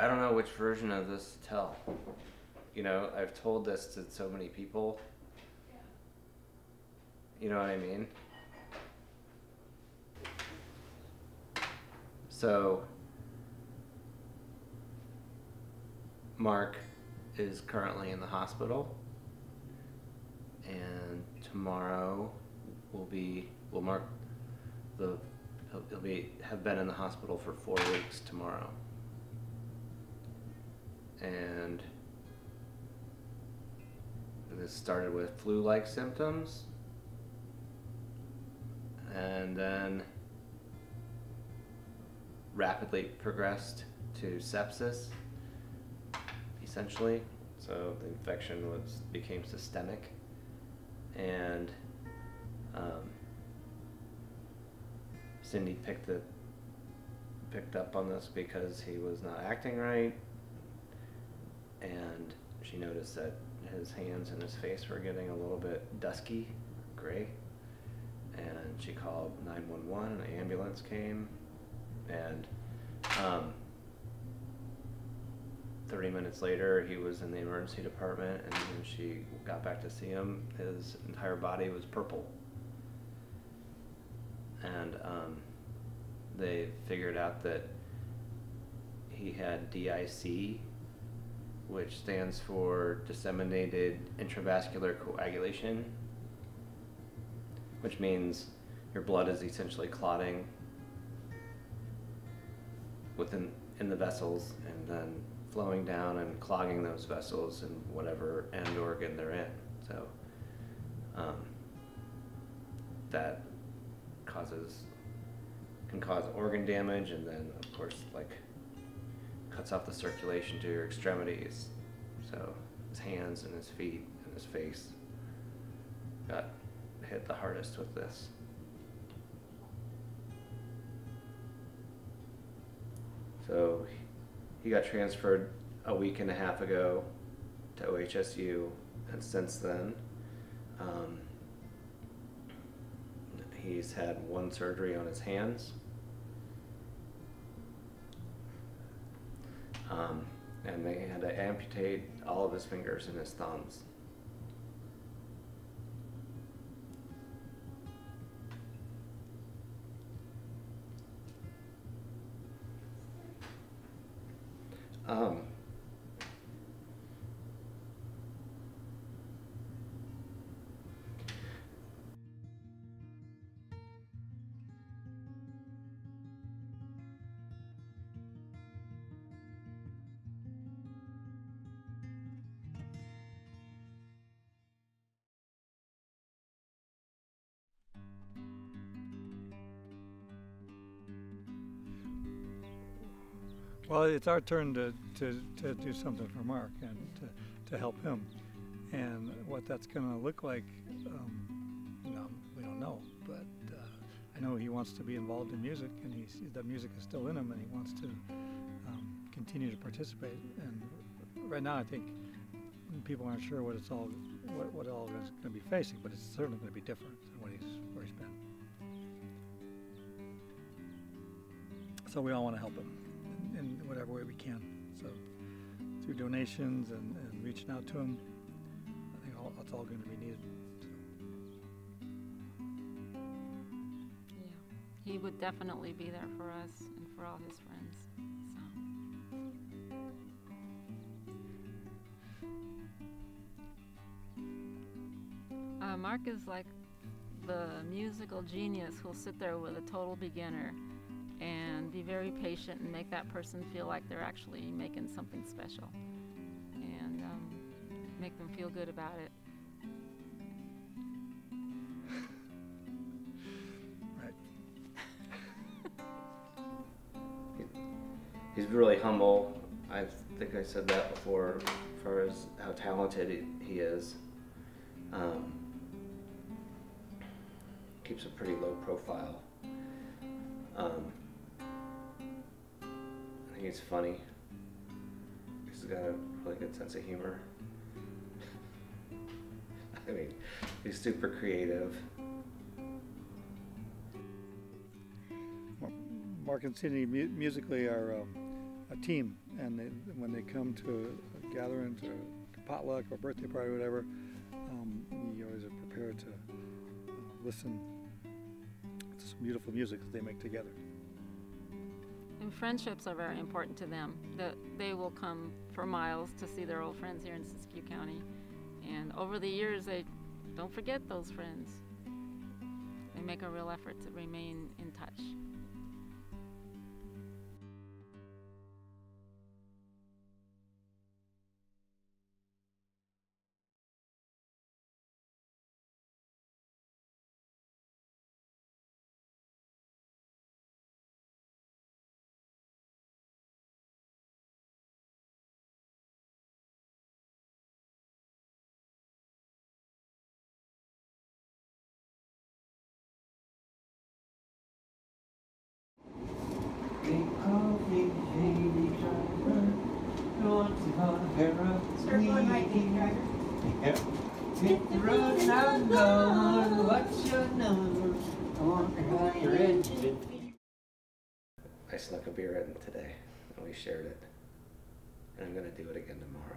I don't know which version of this to tell. You know, I've told this to so many people. You know what I mean? So, Mark is currently in the hospital, and tomorrow will be will mark the he'll, he'll be have been in the hospital for four weeks tomorrow, and this started with flu-like symptoms, and then rapidly progressed to sepsis, essentially. So the infection was became systemic, and um, Cindy picked the picked up on this because he was not acting right, and she noticed that his hands and his face were getting a little bit dusky, gray, and she called 911. An ambulance came, and um, 30 minutes later, he was in the emergency department, and when she got back to see him, his entire body was purple. And um, they figured out that he had DIC, which stands for disseminated intravascular coagulation, which means your blood is essentially clotting within in the vessels and then flowing down and clogging those vessels and whatever end organ they're in. So um, that causes can cause organ damage and then of course like cuts off the circulation to your extremities. So his hands and his feet and his face got hit the hardest with this. So he got transferred a week and a half ago to OHSU, and since then, um, he's had one surgery on his hands. Um, and they had to amputate all of his fingers and his thumbs. Um, Well, it's our turn to, to, to do something for Mark and to, to help him. And what that's going to look like, um, you know, we don't know. But uh, I know he wants to be involved in music, and he's, the music is still in him, and he wants to um, continue to participate. And right now, I think people aren't sure what it's all, what, what all is going to be facing, but it's certainly going to be different than what he's where he's been. So we all want to help him in whatever way we can. So through donations and, and reaching out to them, I think all, that's all going to be needed. Yeah, he would definitely be there for us and for all his friends. So. Uh, Mark is like the musical genius who'll sit there with a total beginner and be very patient and make that person feel like they're actually making something special and um, make them feel good about it. Right. He's really humble. I think I said that before, as far as how talented he, he is. Um, keeps a pretty low profile. Um, I think he's funny. He's got a really good sense of humor. I mean, he's super creative. Mark and Cindy mu musically are um, a team, and they, when they come to a gathering, to a potluck or birthday party, or whatever, um, you always are prepared to uh, listen to some beautiful music that they make together. And friendships are very important to them. That they will come for miles to see their old friends here in Siskiyou County. And over the years, they don't forget those friends. They make a real effort to remain in touch. Yep. What's your number? I. I snuck a beer in today, and we shared it. And I'm gonna do it again tomorrow.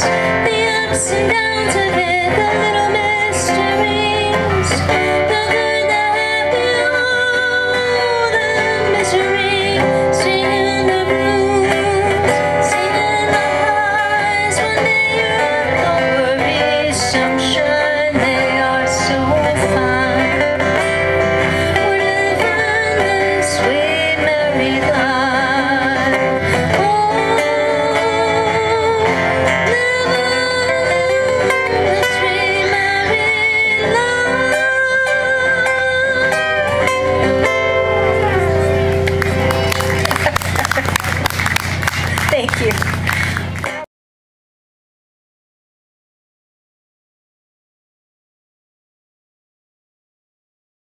the ups and downs of it,